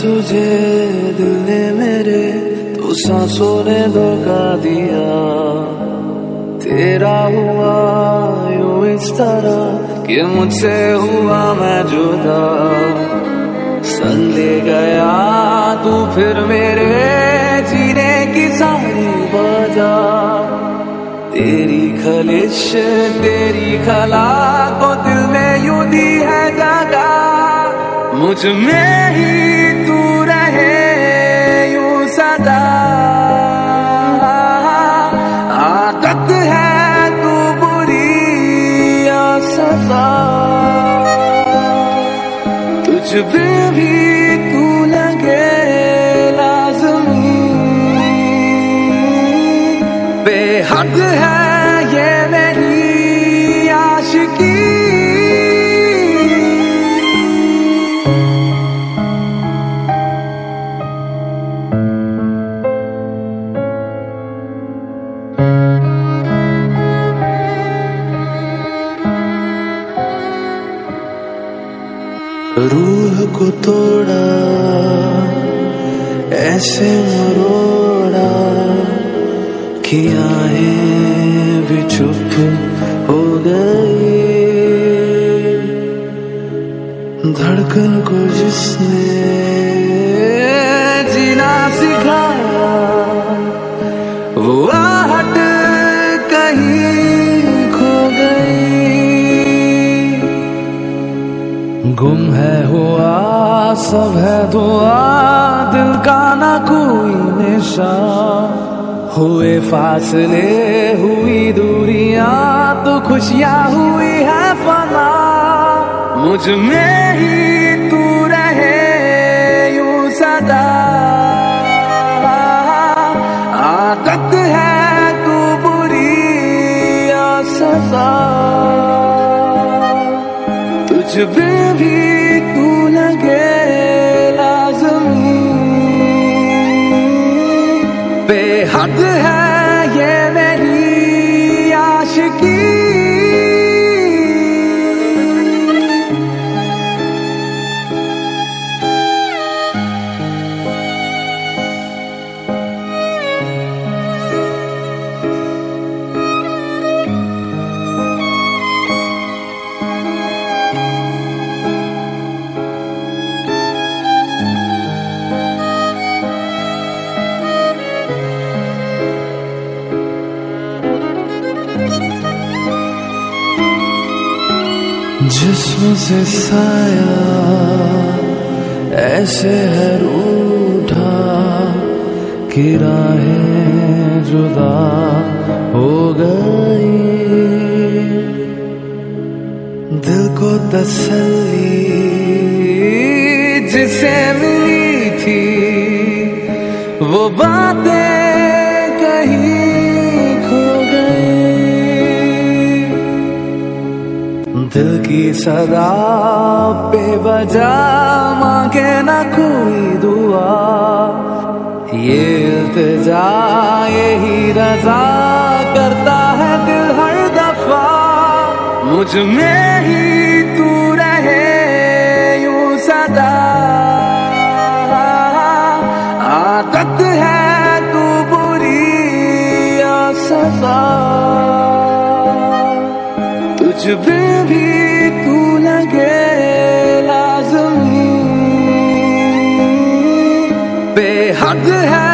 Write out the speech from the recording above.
तुझे दिल ने मेरे तो सांसों ने धोखा दिया। तेरा हुआ यू इस तरह कि मुझसे हुआ मैं जुदा। सन ले गया तू फिर मेरे जीने की सारी वजह तेरी खलिश, तेरी खला को दिल में यू दी है जगा। मुझमें ही तुझ भी तू लगे लाजमी। बेहद है ये मेरी रूह को तोड़ा ऐसे मरोड़ा कि आए भी चुप हो गई। धड़कन को जिसने गुम है, हुआ सब है दुआ, दिल का ना कोई निशा। हुए फासले, हुई दूरियाँ तो खुशियाँ हुई है फना मुझमें ही तुझ पे भी जिसम से साया, ऐसे है रूठा कि राहें जुदा हो गई। दिल को तसल्ली जिसे मिली थी, वो बातें दिल की सदा पे बजा मांगे ना कोई दुआ। ये इल्तिजा, यही रजा करता है दिल हर दफ़ा। मुझमें ही तुझ पे भी तू लगे लाजमी बेहद है